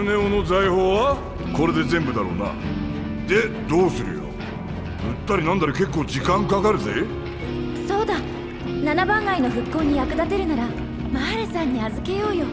ルネオの財宝はこれで全部だろうな。でどうするよ。売ったりなんだり結構時間かかるぜ。そうだ。7番街の復興に役立てるならマーレさんに預けようよ。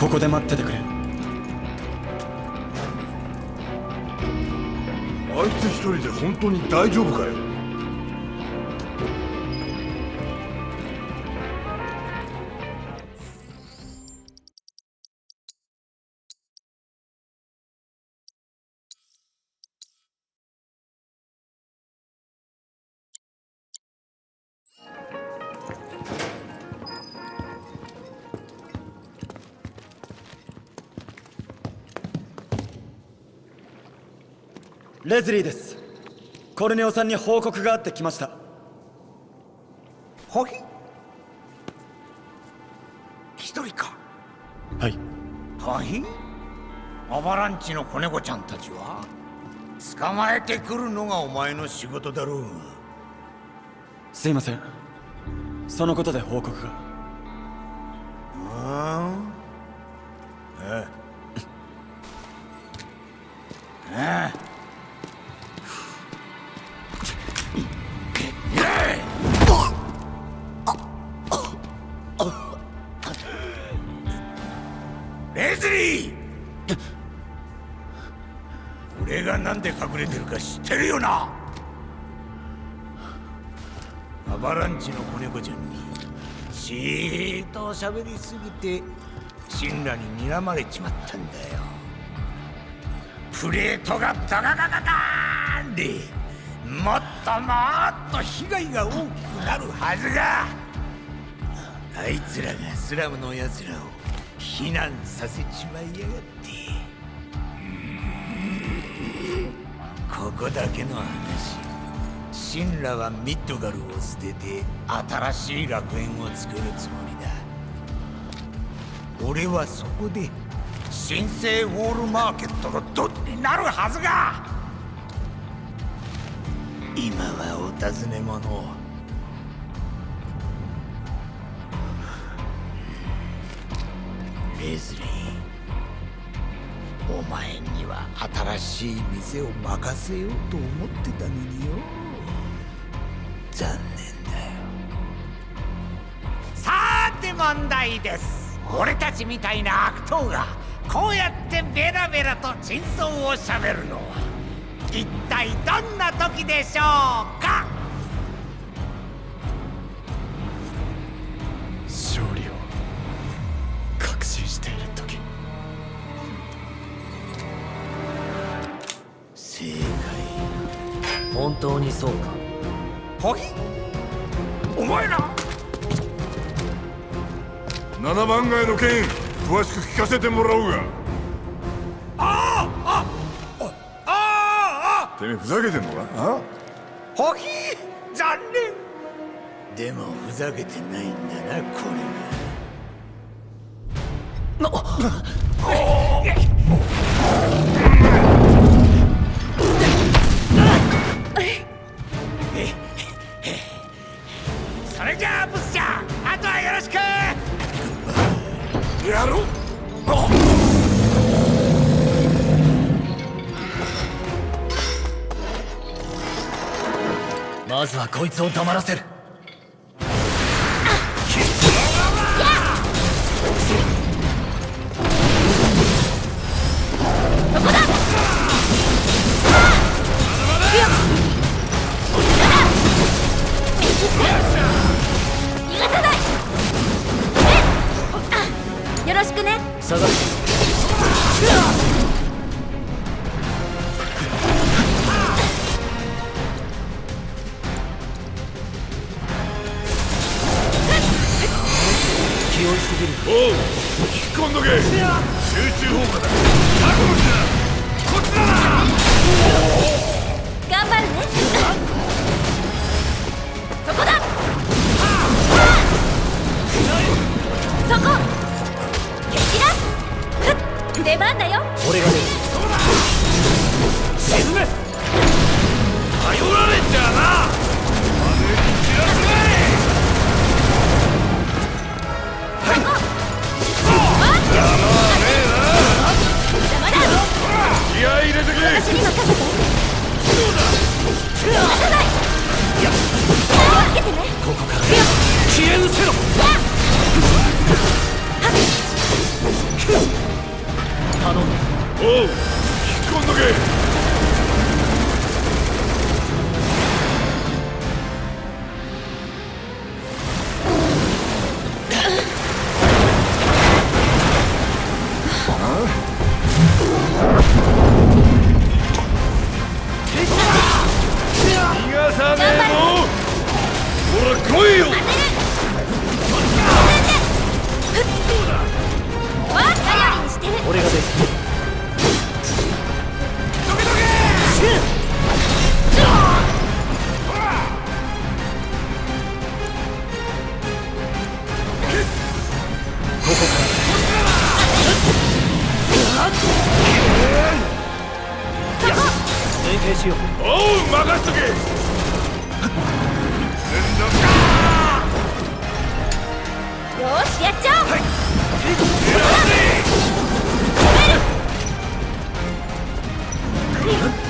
ここで待っててくれ。あいつ一人で本当に大丈夫かよ。レズリーです。コルネオさんに報告があってきました。はい一人か。はい。はいアバランチの子猫ちゃんたちは？捕まえてくるのがお前の仕事だろう。がすいません。そのことで報告がしーっと喋りすぎて神羅に睨まれちまったんだよ。プレートがダガガガガーンでもっともっと被害が大きくなるはずがあいつらがスラムのやつらを避難させちまいやがって。ここだけの話。神羅はミッドガルを捨てて新しい楽園を作るつもりだ。俺はそこで神聖ウォールマーケットのドンになるはずが！今はお尋ね者を。レズリーお前には新しい店を任せようと思ってたのによ。残念だよ。さーて問題です。俺たちみたいな悪党がこうやってベラベラと真相をしゃべるのは一体どんな時でしょうか？勝利を確信している時。正解。本当にそうか。はいお前ら？七番街の件詳しく聞かせてもらおうが。あああああてめえふざけてんのか？あ？ほひ残念。でもふざけてないんだなこれが やろう。まずはこいつを黙らせる。the game! うん。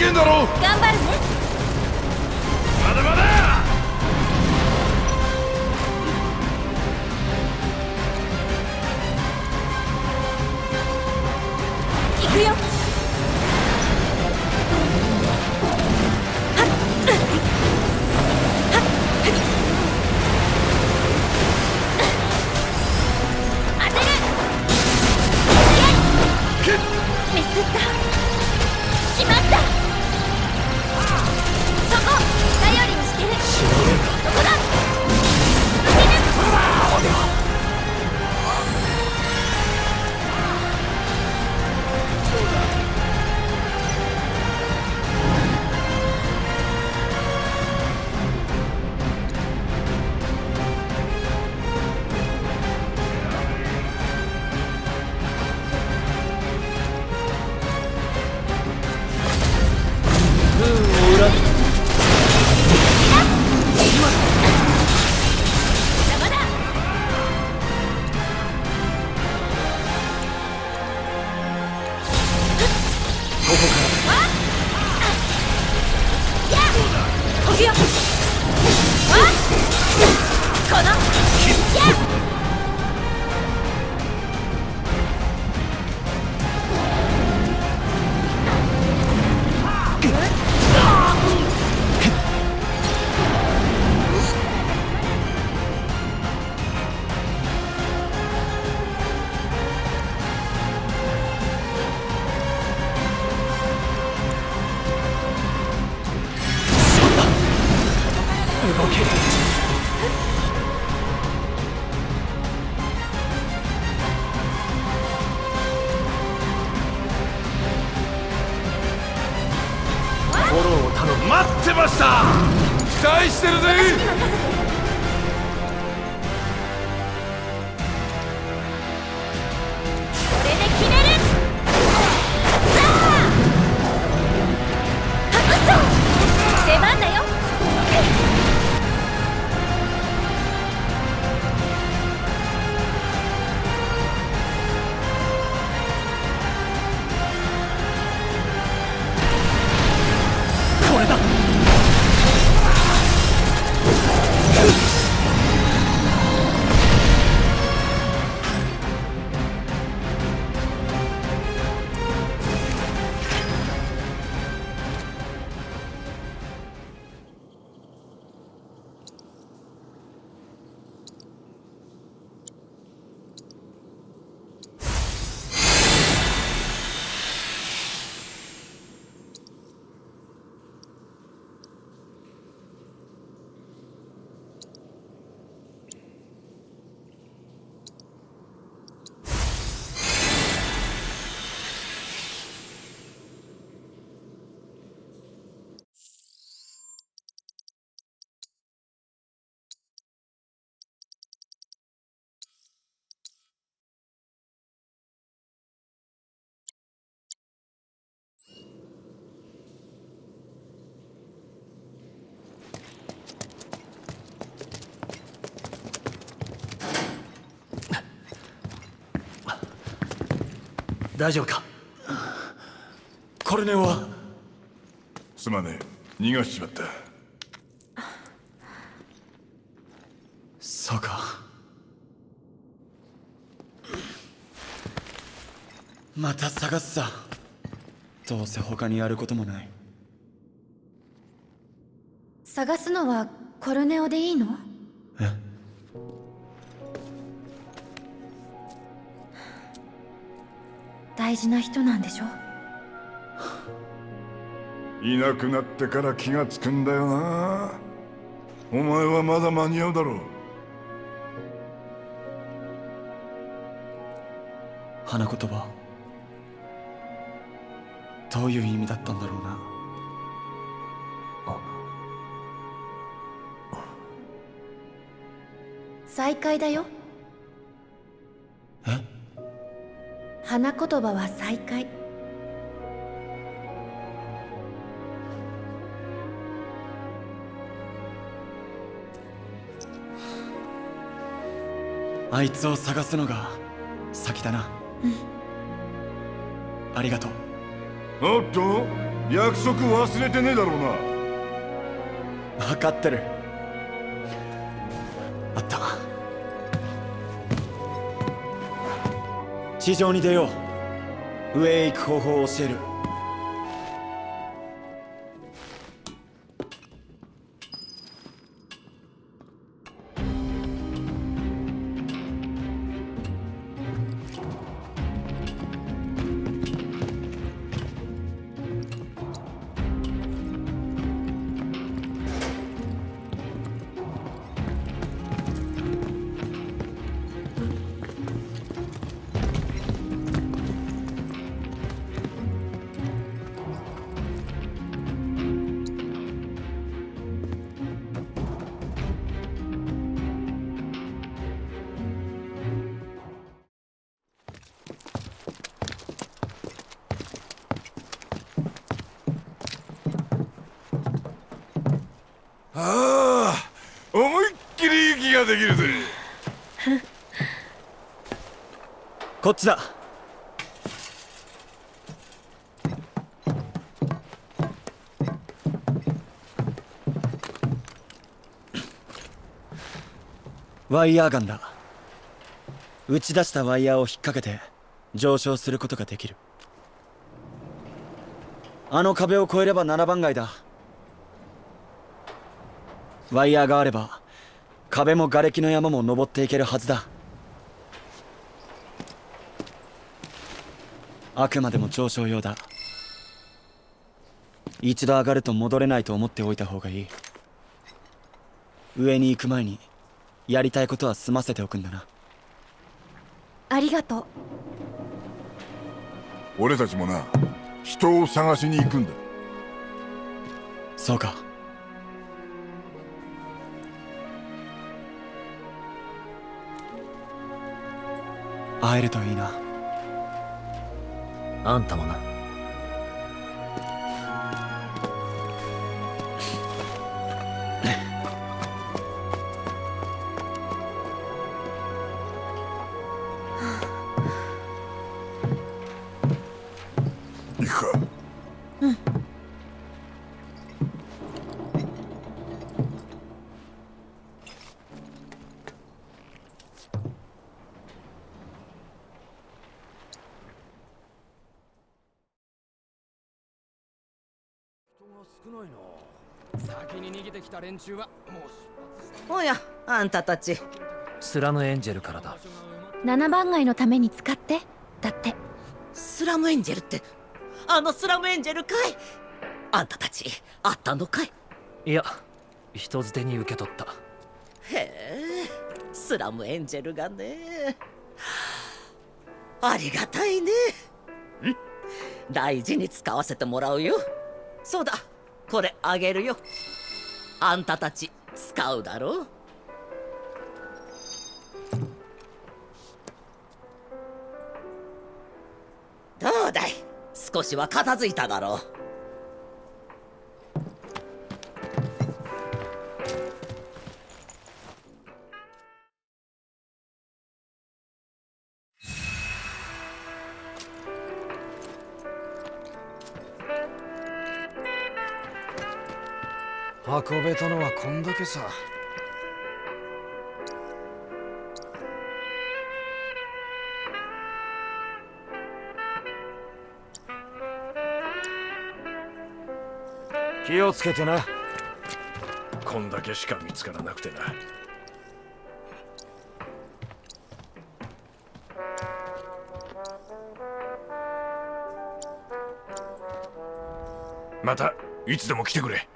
けんだろ頑張るね。まだまだ。たの待ってました期待してるぜ大丈夫か？コルネオは？すまねえ。逃がしちまった。そうか。また探すさ。どうせ他にやることもない。探すのはコルネオでいいの？大事な人なんでしょ？いなくなってから気がつくんだよな。お前はまだ間に合うだろう。花言葉。どういう意味だったんだろうな。再会だよ花言葉は再会あいつを探すのが先だな。ありがとう。おっと約束忘れてねえだろうな。分かってる。あった地上に出よう。上へ行く方法を教える。思いっきり息ができるぜ。こっちだ。ワイヤーガンだ。打ち出したワイヤーを引っ掛けて上昇することができる。あの壁を越えれば7番街だ。ワイヤーがあれば壁も瓦礫の山も登っていけるはずだ。あくまでも上昇用だ。一度上がると戻れないと思っておいた方がいい。上に行く前にやりたいことは済ませておくんだな。ありがとう。俺たちもな人を探しに行くんだ。そうか会えるといいな。あんたもな。た連中はもうおやあんたたち。スラムエンジェルからだ。7番街のために使って。だって。スラムエンジェルってあのスラムエンジェルかい。あんたたちあったのかい。いや人づてに受け取った。へえスラムエンジェルがね。ありがたいね。ん。大事に使わせてもらうよ。そうだこれあげるよあんたたち使うだろ？うどうだい？少しは片付いただろう。こんだけさ。気をつけてな。こんだけしか見つからなくてな。またいつでも来てくれ。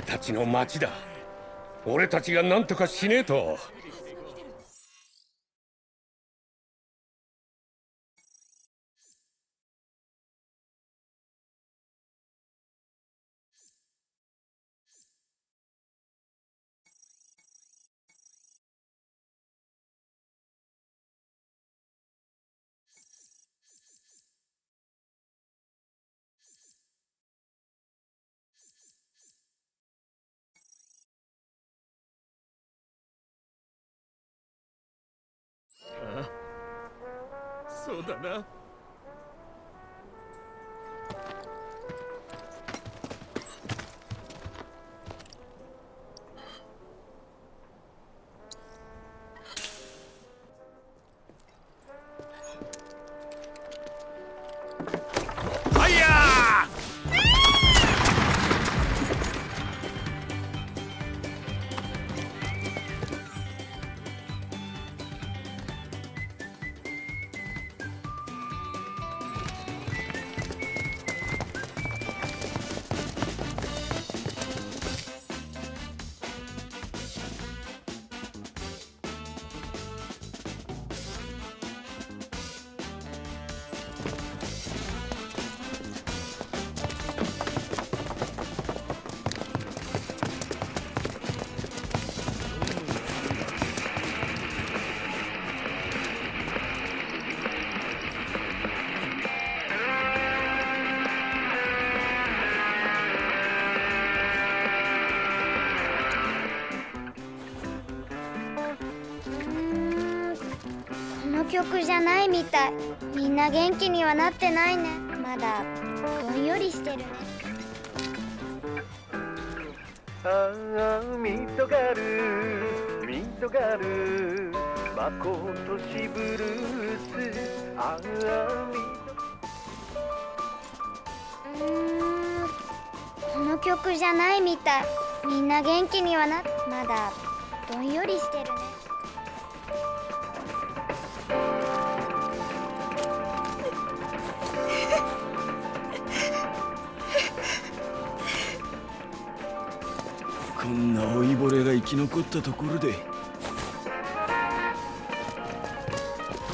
俺たちの町だ。俺たちが何とかしねえと。曲じゃないみたい。みんな元気にはなってないね。まだどんよりしてるね。ああミトガルミトガルまことしブルースああミうーん。この曲じゃないみたい。みんな元気にはなまだどんよりしてるね老いぼれが生き残ったところで。ド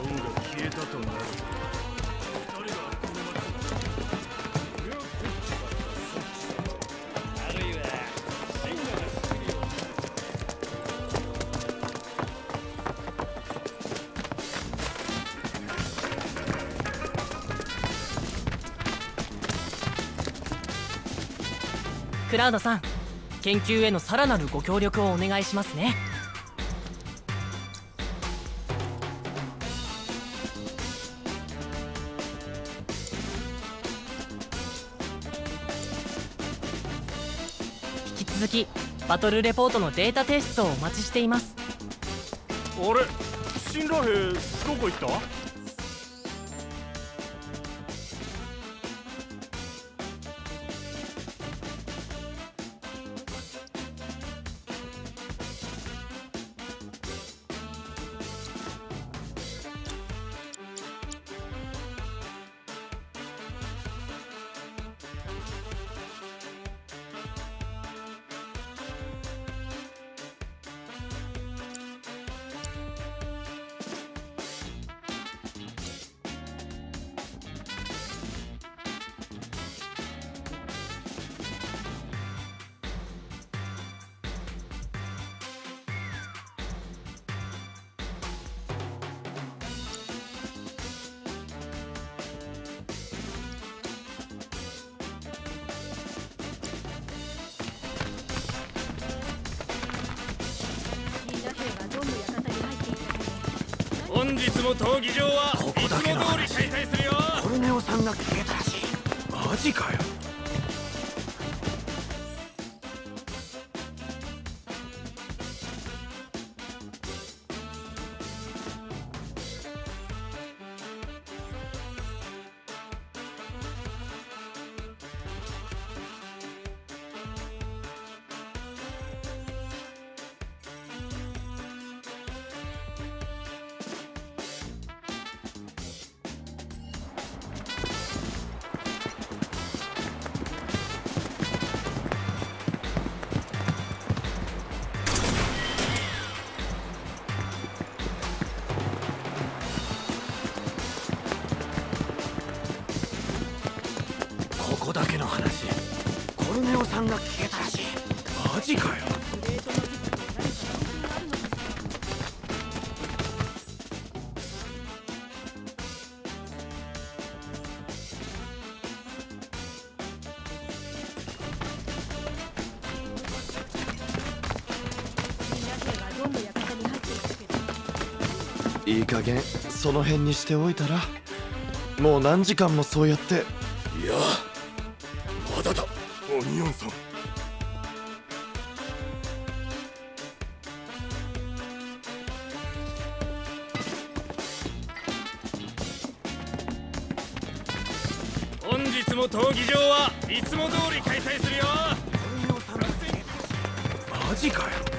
ンが消えたとなるクラウドさん研究へのさらなるご協力をお願いしますね。引き続きバトルレポートのデータ提出をお待ちしています。あれ新羅兵どこ行った？本日も闘技場はここだけの通り開催するよ。コルネオさんが消えたらしい。マジかよさんが消えたらしい。マジかよ。いい加減その辺にしておいたらもう何時間もそうやって。いやンさん。本日も闘技場はいつも通り開催するよ。マジかよ